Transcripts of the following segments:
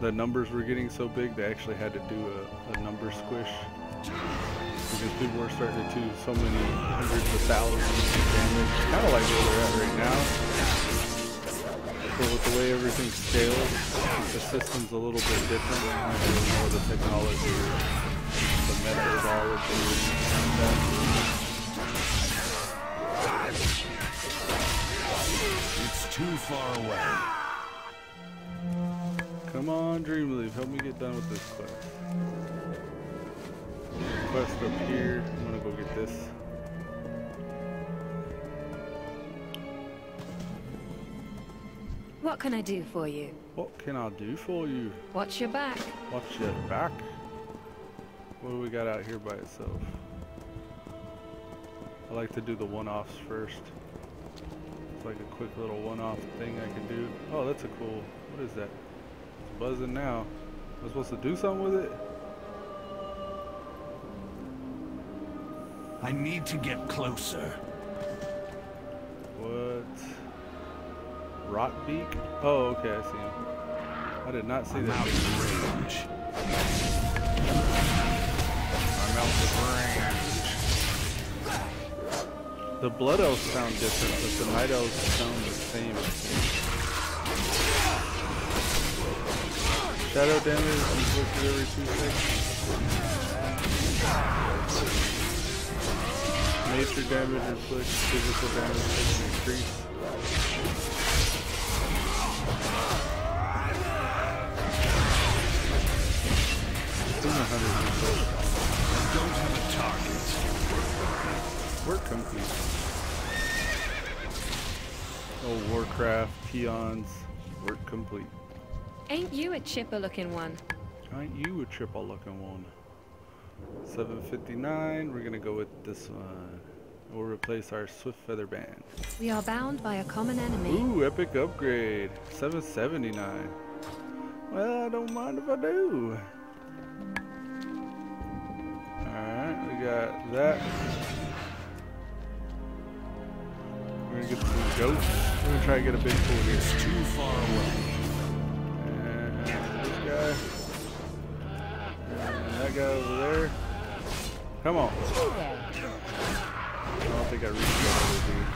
the numbers were getting so big, they actually had to do a, a number squish because people were starting to do so many hundreds of thousands of damage, kind of like where we're at right now. But with the way everything scales, the system's a little bit different. I know the technology, the methodology. It's too far away. Come on, Dreamleaf, help me get done with this quest. Quest up here. I'm gonna go get this. What can I do for you? What can I do for you? Watch your back. Watch your back. What do we got out here by itself? I like to do the one-offs first. It's like a quick little one-off thing I can do. Oh, that's a cool. What is that? Buzzing now. Am I supposed to do something with it? I need to get closer. What? Rotbeak? Oh, okay, I see him. I did not see I'm that. out of range. I'm out of range. The blood elves sound different, but the night elves sound the same. Shadow damage inflicted every two seconds. Nature damage inflicts physical damage increase. Still 100%. I don't have a target. Work complete. Oh, Warcraft, peons, work complete. Ain't you a chipper looking one? Aren't you a triple looking one? 759, we're gonna go with this one. We'll replace our Swift Feather Band. We are bound by a common enemy. Ooh, epic upgrade. 779. Well, I don't mind if I do. Alright, we got that. We're gonna get some ghosts. We're gonna try to get a big pool here. It's too far away. Guy over there. Come on. I don't think I reached that other dude.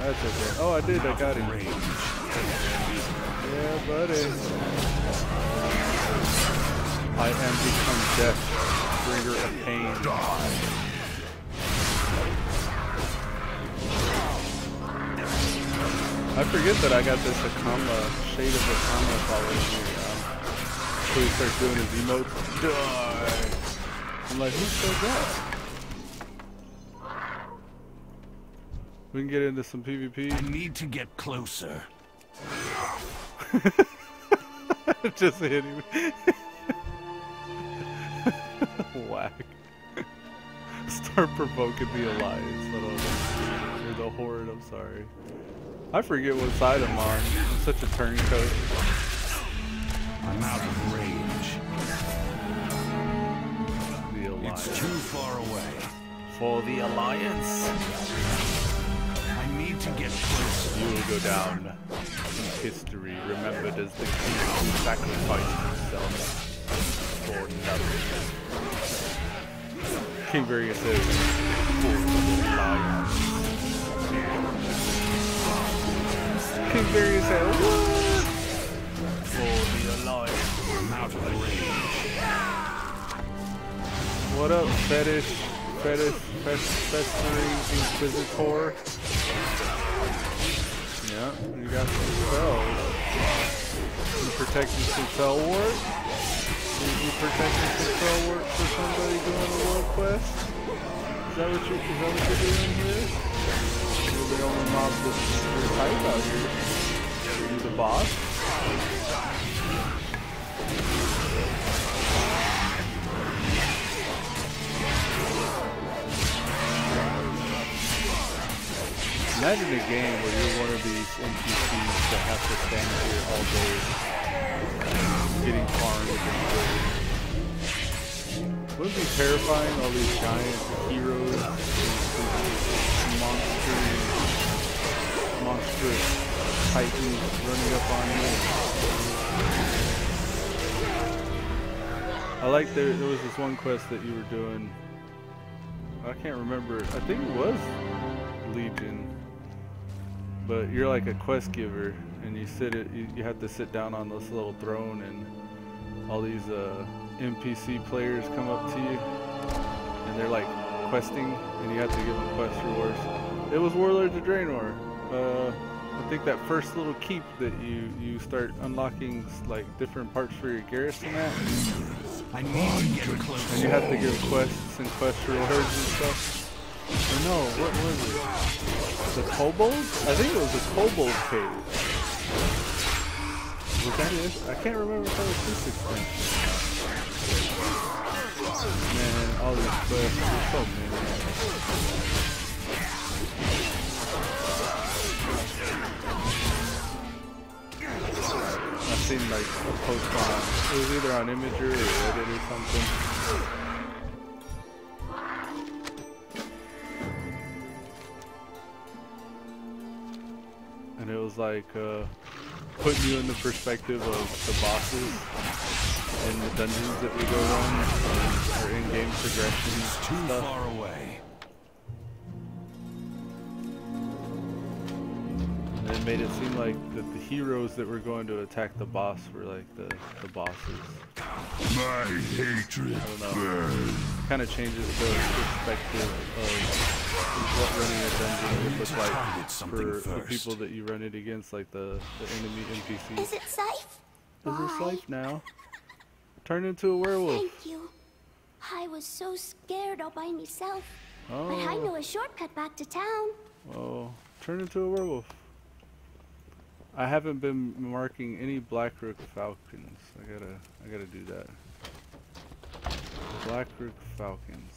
That's okay. Oh, I did. I got him. Yeah, buddy. I am become death, bringer of pain. I forget that I got this Akama, shade of Akama following me. So he starts doing his emotes. Die. I'm like, who said that? We can get into some PvP. I need to get closer. Just hit him. Whack. Start provoking the alliance. Or the horde, I'm sorry. I forget what side I'm on. I'm such a turncoat. I'm out of range. The. It's too far away. For the alliance. I need to get closer. You will go down in history, remembered as the king who sacrificed himself for nothing. King Varian says, for the alliance. King Varian out of range. What up, fetish, fetish, fest, festering inquisitor? Yeah, you got some spells. You protecting some spell work? You, you protecting some spell work for somebody doing a world quest? Is that what you is that what you're doing here? You're the only mob that's type out here. Are you the boss? Imagine a game where you're one of these NPCs that have to stand here all day getting farmed and killed. Wouldn't it be terrifying, all these giant heroes, these monstrous, monstrous titans running up on you? I like there. There was this one quest that you were doing. I can't remember. I think it was Legion, but you're like a quest giver, and you sit it. You, you have to sit down on this little throne, and all these uh, NPC players come up to you, and they're like questing, and you have to give them quest rewards. It was Warlords of Draenor. Uh, I think that first little keep that you you start unlocking like different parts for your garrison at, I need to get close. and you have to give quests and quest rewards and stuff. No, what was it? The kobold? I think it was the kobold cave. Was that it? I can't remember if that was this expansion. Man, all these quests, there's so many. I've seen like a post on, it was either on Imgur or Reddit or something. Was like uh, putting you in the perspective of the bosses and the dungeons that we go run or in-game progression Too stuff. far away. Made it seem like that the heroes that were going to attack the boss were like the, the bosses. My hatred I don't know. Kind of changes the perspective of what running a dungeon would look like target something for the first. people that you run it against, like the, the enemy NPCs. Is it safe? Is this Why? life now? Turn into a werewolf. Thank you. I was so scared all by myself. But I Oh, know a shortcut back to town. oh, turn into a werewolf. I haven't been marking any black Blackrook Falcons. I gotta, I gotta do that. Black Blackrook Falcons.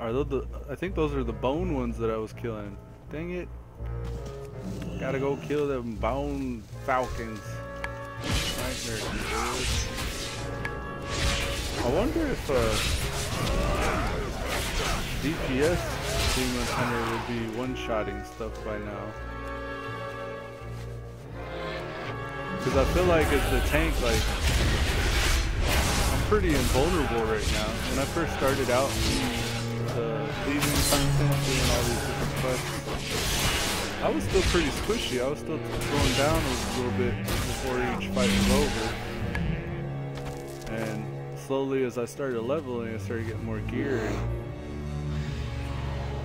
Are those the? I think those are the bone ones that I was killing. Dang it! Gotta go kill them bone falcons. Nightmare. I wonder if uh, DPS Demon Hunter would be one-shotting stuff by now. Because I feel like as the tank, like, I'm pretty invulnerable right now. When I first started out the Legion content, doing all these different quests, I was still pretty squishy. I was still going down a little bit before each fight was over. And slowly as I started leveling, I started getting more gear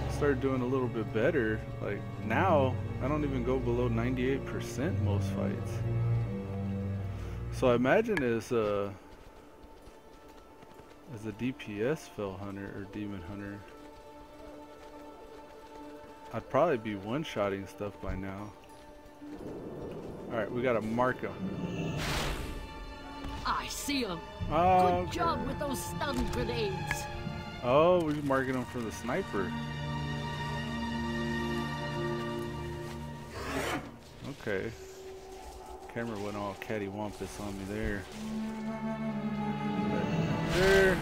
started doing a little bit better. Like now, I don't even go below 98% most fights. So I imagine as uh, a as a DPS fell hunter or demon hunter, I'd probably be one-shotting stuff by now. All right, we gotta mark them. I see him. Oh, ah, Good job with those stun grenades. Oh, we're marking them for the sniper. Okay. Camera went all cattywampus on me there. There.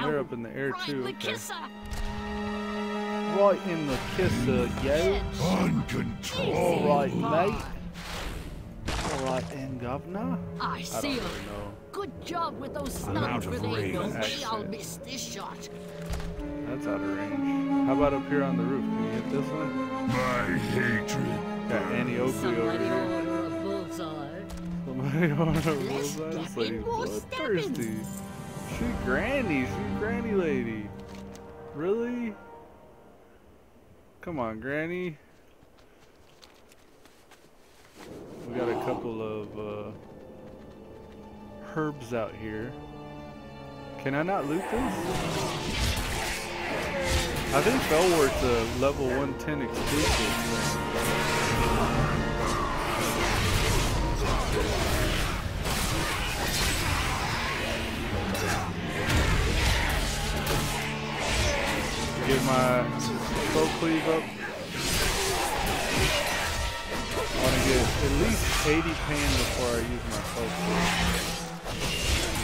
They're up in the air Right, too. the Okay. Right in the kisser, yo. Uncontrolled. Alright, mate. Alright then, governor. I I see don't him. really. Good job with those I'm stun out of grenades. No way I'll miss this shot. That's out of range. How about up here on the roof? Can you hit this one? My hatred. Got Annie Oakley over Somebody here. order a bullseye. Somebody on a bullseye. This lady's bloodthirsty. She granny. She granny lady. Really? Come on, granny. We got a couple of uh, herbs out here. Can I not loot this? I think Felwort's a level 110 exclusive. Get my soul cleave up. I want to get at least 80 pain before I use my soul cleave.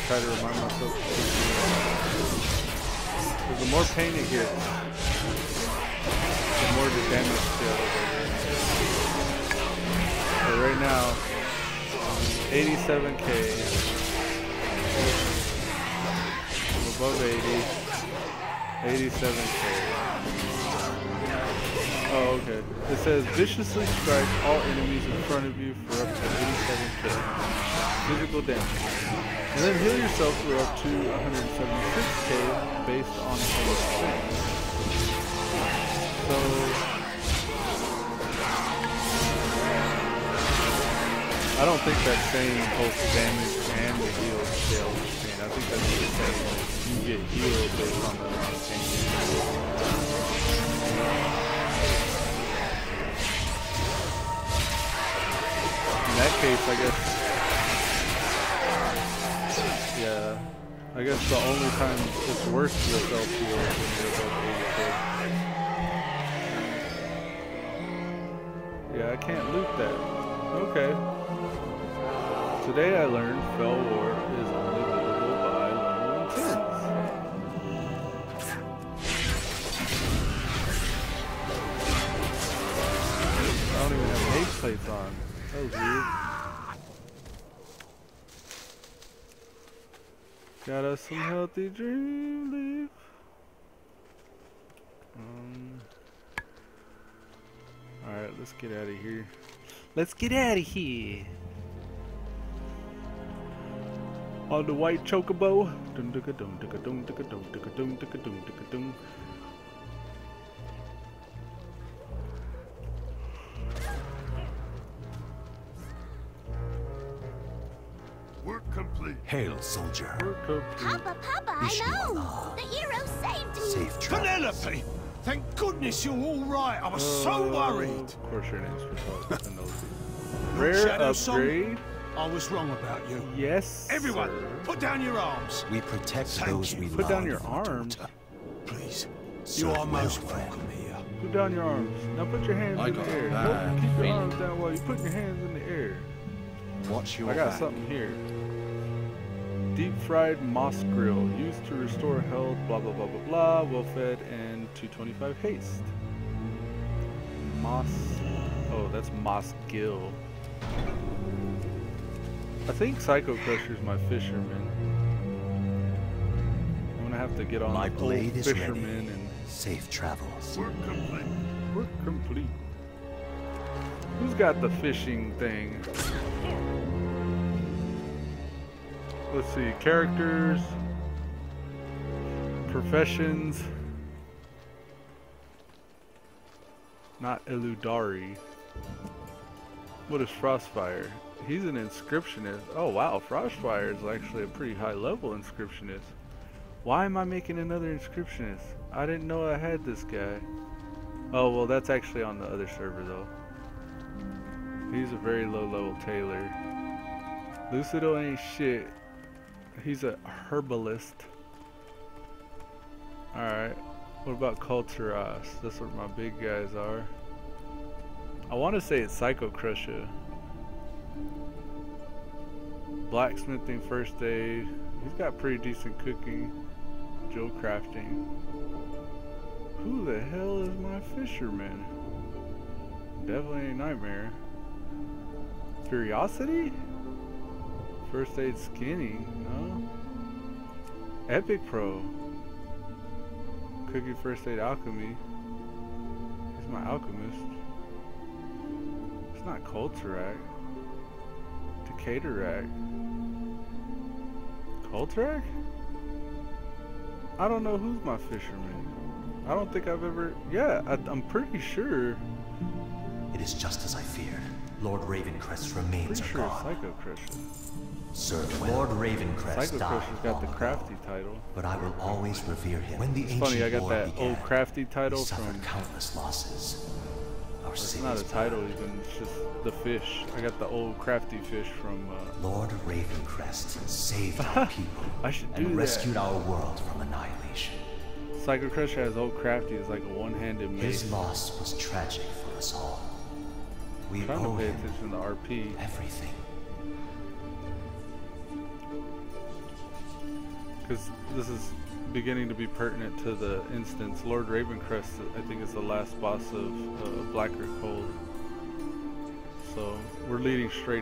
Try to remind myself more pain it gets, the more the damage scale. But right now, 87k. I'm above 80. 87k. Oh, okay. It says viciously strike all enemies in front of you for up to 87k physical damage. And then heal yourself for up to 176k based on total strength. So I don't think that saying both damage and the heal scale. I think that's just saying you get healed based on the amount In that case, I guess, yeah, I guess the only time it's to yourself heal is when you're above 80k. Yeah, I can't loot that. Okay. Today I learned Felwort is only lootable by level 10s. I don't even have nade plates on. That. Got us some healthy Dreamleaf. Um. Alright, let's get out of here. Let's get out of here. On the white chocobo. Dun complete. Hail, soldier. Papa, Papa, Wish I were know! The hero saved me! Safe travels. Penelope! Thank goodness you're all right. I was so Uh, worried. Of course your name's Penelope. Rare Shadow Song, upgrade. I was wrong about you. Yes. Everyone, sir. put down your arms. We protect Thank those you. we Put love. Put down your arms. Please. Serve you are most welcome here. Put down your arms. Now put your hands I in the air. Nope, keep your arms down while you're putting your hands in the air. Watch your I got back. something here. Deep fried moss grill used to restore health, blah blah blah blah blah, well fed, and 225 haste. Moss. Oh, that's moss gill. I think Psycho Crusher's my fisherman. I'm gonna have to get on My blade is fisherman ready. and Safe travels. Work complete. we're complete. Who's got the fishing thing? Let's see, characters, professions. Not Eludari. What is Frostfire? He's an inscriptionist. Oh wow, Frostfire is actually a pretty high level inscriptionist. Why am I making another inscriptionist? I didn't know I had this guy. Oh well, that's actually on the other server though. He's a very low level tailor. Lucido ain't shit. He's a herbalist. Alright. What about Culturas? Uh, that's what my big guys are. I want to say it's Psycho Crusher. Blacksmithing first aid. He's got pretty decent cooking. Jewel crafting. Who the hell is my fisherman? Definitely a Nightmare. Curiosity? First aid skinny, no? Epic Pro. Cookie first aid alchemy. He's my alchemist. It's not Colterac. Decaterac. Colterac? I don't know who's my fisherman. I don't think I've ever. Yeah, I, I'm pretty sure. It is just as I feared. Lord Ravencrest's remains Pretty are sure gone. Psycho Crusher. Serve well. Lord Ravencrest Psycho died Crusher's got the crafty ago, title. but I will always revere him. When the It's ancient funny, I got war that began, old crafty title suffered from. countless losses. Our It's not a title burned. even, it's just the fish. I got the old crafty fish from. Uh, Lord Ravencrest saved our people I should do and that. rescued our world from annihilation. Psycho Crusher has old crafty as like a one handed mace. His loss was tragic for us all. We I'm trying owe to pay him attention to RP. everything. Because this is beginning to be pertinent to the instance. Lord Ravencrest, I think, is the last boss of uh, Blacker Cold. So we're leading straight